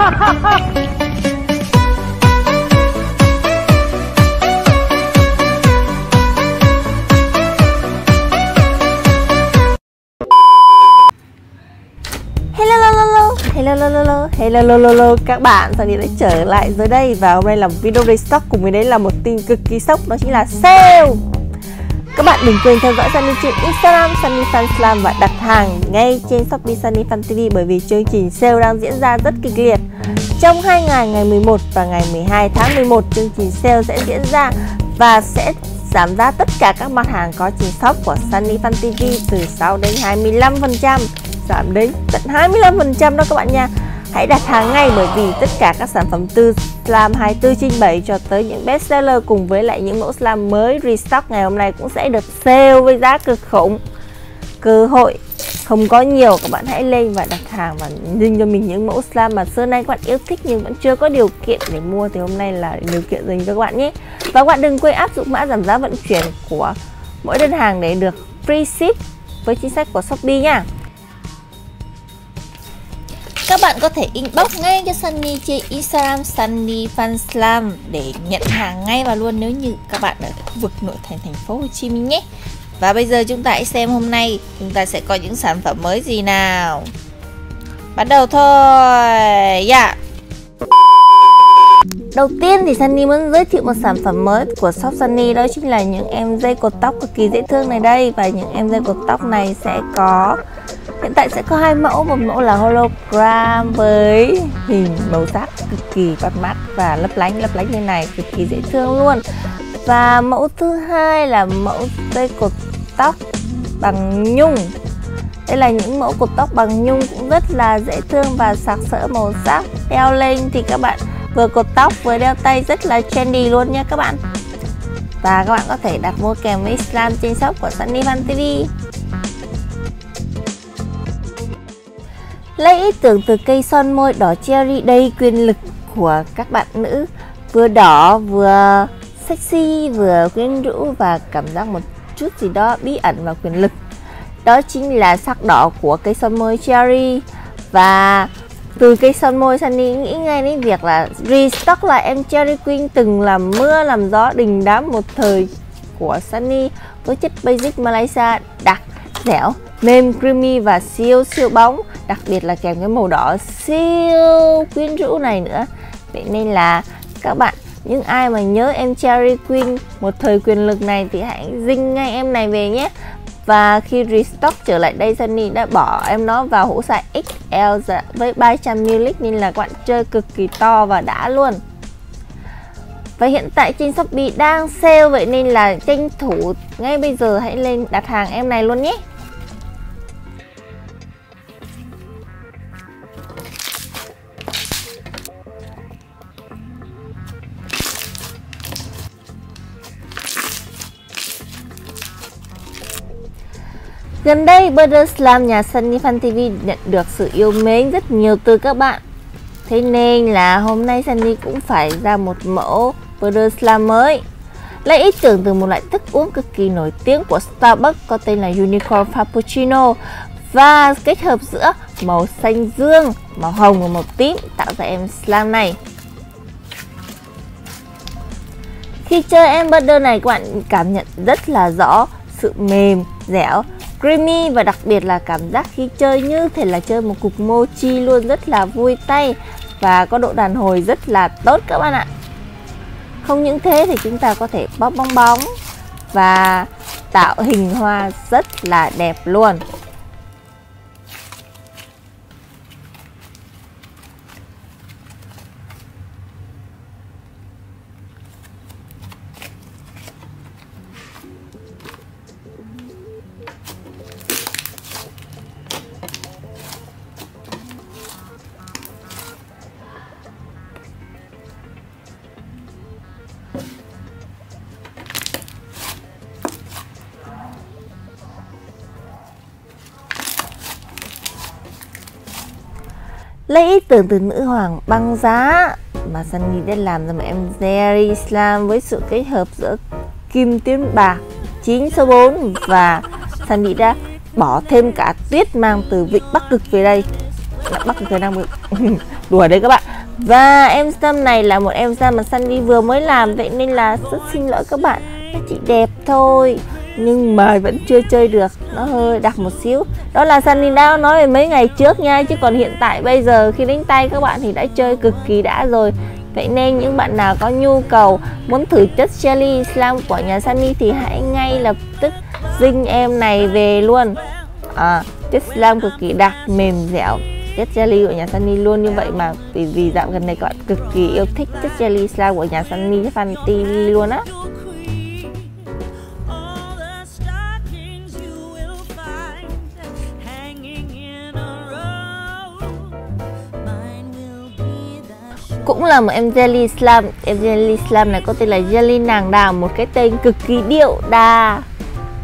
Hello hello hello hello hello hello các bạn Sao đã trở lại dưới đây và hôm nay là video day stock cùng với đấy là một tin cực kỳ sốc, đó chính là sale. Các bạn đừng quên theo dõi Sunny trên Instagram, Sunny Fan Slam và đặt hàng ngay trên Shopee Sunny Fan TV bởi vì chương trình sale đang diễn ra rất kịch liệt. Trong hai ngày ngày 11 và ngày 12 tháng 11 chương trình sale sẽ diễn ra và sẽ giảm giá tất cả các mặt hàng có trên shop của Sunny Fan TV từ 6 đến 25% giảm đến tận 25% đó các bạn nha. Hãy đặt hàng ngay bởi vì tất cả các sản phẩm từ Slam 24 trên 7 cho tới những best seller cùng với lại những mẫu Slam mới restock ngày hôm nay cũng sẽ được sale với giá cực khủng. Cơ hội không có nhiều, các bạn hãy lên và đặt hàng và dinh cho mình những mẫu slam mà xưa nay các bạn yêu thích nhưng vẫn chưa có điều kiện để mua thì hôm nay là điều kiện dành cho các bạn nhé và các bạn đừng quên áp dụng mã giảm giá vận chuyển của mỗi đơn hàng để được free ship với chính sách của Shopee nha các bạn có thể inbox ngay cho Sunny trên Instagram, Sunny Fan Slam để nhận hàng ngay và luôn nếu như các bạn ở khu vực nội thành thành phố Hồ Chí Minh nhé. Và bây giờ chúng ta hãy xem hôm nay chúng ta sẽ có những sản phẩm mới gì nào. Bắt đầu thôi. Yeah. Đầu tiên thì Sunny muốn giới thiệu một sản phẩm mới của shop Sunny đó chính là những em dây cột tóc cực kỳ dễ thương này đây và những em dây cột tóc này sẽ có Hiện tại sẽ có hai mẫu, một mẫu là hologram với hình màu sắc cực kỳ bắt mắt và lấp lánh lấp lánh như này, cực kỳ dễ thương luôn. Và mẫu thứ hai là mẫu dây cột tóc bằng nhung. Đây là những mẫu cột tóc bằng nhung cũng rất là dễ thương và sặc sỡ màu sắc. Đeo lên thì các bạn vừa cột tóc vừa đeo tay rất là trendy luôn nha các bạn. Và các bạn có thể đặt mua kèm với Islam trên shop của Sunny Van TV. Lấy ý tưởng từ cây son môi đỏ cherry đầy quyền lực của các bạn nữ Vừa đỏ, vừa sexy, vừa quyến rũ và cảm giác một chút gì đó bí ẩn và quyền lực. Đó chính là sắc đỏ của cây son môi cherry. Và từ cây son môi, Sunny nghĩ ngay đến việc là restock lại em Cherry Queen từng làm mưa, làm gió, đình đám một thời của Sunny với chất basic Malaysia đặc dẻo, mềm, creamy và siêu siêu bóng. Đặc biệt là kèm cái màu đỏ siêu quyến rũ này nữa. Vậy nên là các bạn những ai mà nhớ em Cherry Queen, một thời quyền lực này thì hãy dinh ngay em này về nhé. Và khi restock trở lại đây, Sunny đã bỏ em nó vào hũ size XL dạ, với 300ml nên là các bạn chơi cực kỳ to và đã luôn. Và hiện tại trên Shopee đang sale, vậy nên là tranh thủ ngay bây giờ hãy lên đặt hàng em này luôn nhé. Gần đây, Burden Slam nhà Sunny Fan TV nhận được sự yêu mến rất nhiều từ các bạn. Thế nên là hôm nay Sunny cũng phải ra một mẫu Burden Slam mới. Lấy ý tưởng từ một loại thức uống cực kỳ nổi tiếng của Starbucks có tên là Unicorn Frappuccino và kết hợp giữa màu xanh dương, màu hồng và màu tím tạo ra em slam này. Khi chơi em burger này các bạn cảm nhận rất là rõ sự mềm, dẻo creamy và đặc biệt là cảm giác khi chơi như thể là chơi một cục mochi luôn, rất là vui tay và có độ đàn hồi rất là tốt các bạn ạ. Không những thế thì chúng ta có thể bóp bong bóng và tạo hình hoa rất là đẹp luôn. Lấy ý tưởng từ nữ hoàng băng giá mà Sunny đã làm ra một em Jerry Islam với sự kết hợp giữa kim tuyến bạc 9 số 4 và Sunny đã bỏ thêm cả tuyết mang từ vịnh Bắc Cực về đây. Bắc Cực về Nam Cực đùa đấy các bạn. Và em Sam này là một em Sam mà Sunny vừa mới làm vậy nên là rất xin lỗi các bạn. Nó chỉ đẹp thôi nhưng mà vẫn chưa chơi được. Nó hơi đặc một xíu. Đó là Sunny đã nói về mấy ngày trước nha. Chứ còn hiện tại bây giờ khi đánh tay các bạn thì đã chơi cực kỳ đã rồi. Vậy nên những bạn nào có nhu cầu muốn thử chất jelly slam của nhà Sunny thì hãy ngay lập tức dinh em này về luôn. À, Chất slam cực kỳ đặc, mềm dẻo. Chất jelly của nhà Sunny luôn như vậy mà. Vì vì dạo gần này các bạn cực kỳ yêu thích chất jelly slam của nhà Sunny Fantasy luôn á. Cũng là một em jelly slam em jelly slam này có tên là jelly nàng đào một cái tên cực kỳ điệu đà.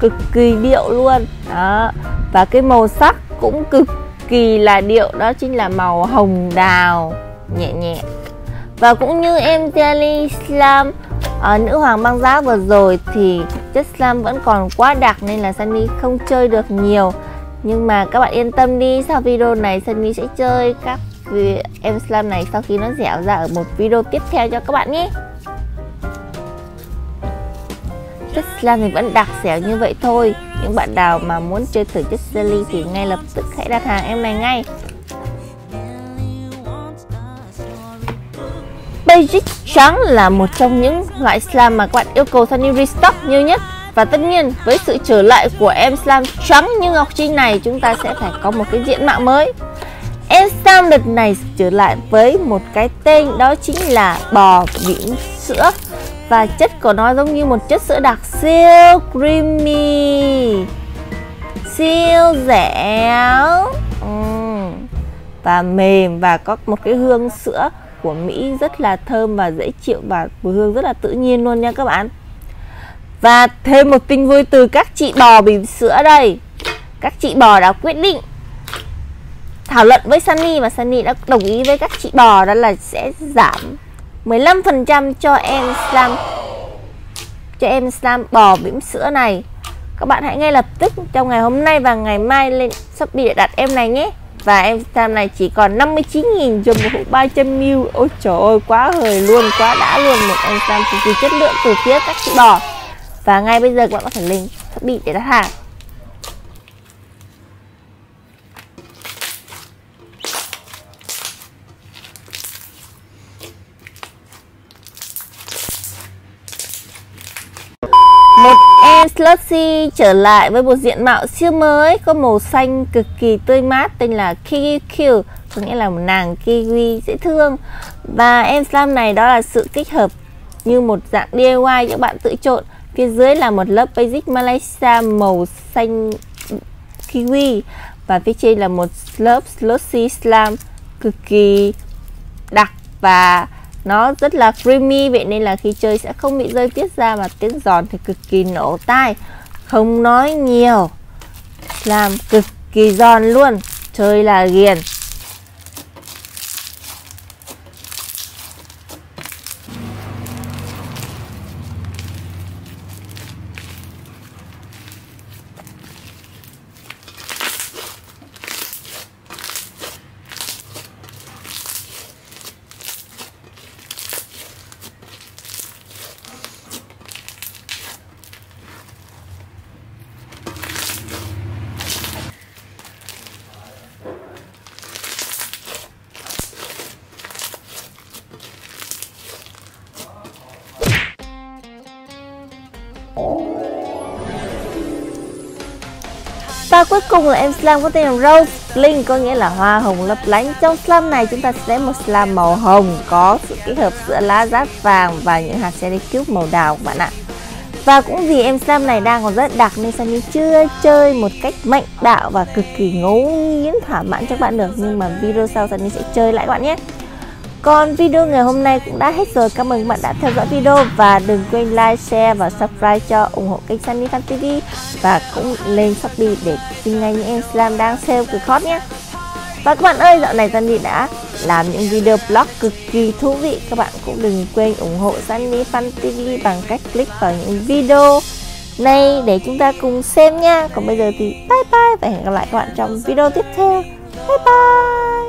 Cực kỳ điệu luôn. Đó. Và cái màu sắc cũng cực kỳ là điệu. Đó chính là màu hồng đào. Nhẹ nhẹ. Và cũng như em jelly slam à, ờ, nữ hoàng băng giá vừa rồi thì chất slam vẫn còn quá đặc nên là Sunny không chơi được nhiều. Nhưng mà các bạn yên tâm đi sau video này Sunny sẽ chơi các em slam này sau khi nó dẻo ra ở một video tiếp theo cho các bạn nhé. Chất slam thì vẫn đặc dẻo như vậy thôi. Những bạn nào mà muốn chơi thử chất jelly thì ngay lập tức hãy đặt hàng em này ngay. Basic trắng là một trong những loại slam mà các bạn yêu cầu Sunny restock nhiều nhất. Và tất nhiên, với sự trở lại của em slam trắng như Ngọc Trinh này, chúng ta sẽ phải có một cái diện mạo mới. Em sang đợt này trở lại với một cái tên đó chính là bò biển sữa. Và chất của nó giống như một chất sữa đặc siêu creamy. Siêu dẻo. Uhm. và mềm và có một cái hương sữa của Mỹ rất là thơm và dễ chịu và mùi hương rất là tự nhiên luôn nha các bạn. Và thêm một tin vui từ các chị bò bìm sữa đây. Các chị bò đã quyết định thảo luận với Sunny và Sunny đã đồng ý với các chị bò đó là sẽ giảm 15% cho em slam, cho em slam bò bỉm sữa này. Các bạn hãy ngay lập tức trong ngày hôm nay và ngày mai lên Shopee để đặt em này nhé. Và em slam này chỉ còn 59.000 cho một hộp 300ml Ôi trời ơi, quá hời luôn, quá đã luôn. Một em slam cực kỳ chất lượng từ phía các chị bò. Và ngay bây giờ các bạn có thể lên Shopee để đặt hàng. Một em slushy trở lại với một diện mạo siêu mới, Có màu xanh cực kỳ tươi mát, tên là KQ Có nghĩa là một nàng kiwi dễ thương. Và em slam này đó là sự kết hợp như một dạng DIY các bạn tự trộn Phía dưới là một lớp basic Malaysia màu xanh kiwi. Và phía trên là một lớp slushy slam cực kỳ đặc và nó rất là creamy, vậy nên là khi chơi sẽ không bị rơi tiết ra mà tiếng giòn thì cực kỳ nổ tai. Không nói nhiều, làm cực kỳ giòn luôn, chơi là ghiền. Và cuối cùng là em slam có tên là Rose Link có nghĩa là hoa hồng lấp lánh. Trong slam này chúng ta sẽ một slam màu hồng có sự kết hợp giữa lá rát vàng và những hạt cherry cube màu đào các bạn ạ. Và cũng vì em slam này đang còn rất đặc nên Sunny chưa chơi một cách mạnh đạo và cực kỳ ngấu nghiến thỏa mãn cho các bạn được nhưng mà video sau Sunny sẽ chơi lại các bạn nhé. Còn video ngày hôm nay cũng đã hết rồi. Cảm ơn các bạn đã theo dõi video và đừng quên like, share và subscribe cho ủng hộ kênh Sunny Fan TV và cũng lên Shopee để xin ngay những em slam đang sale cực hot nhé. Và các bạn ơi, dạo này Sunny đã làm những video blog cực kỳ thú vị. Các bạn cũng đừng quên ủng hộ Sunny Fan TV bằng cách click vào những video này để chúng ta cùng xem nha. Còn bây giờ thì bye bye và hẹn gặp lại các bạn trong video tiếp theo. Bye bye.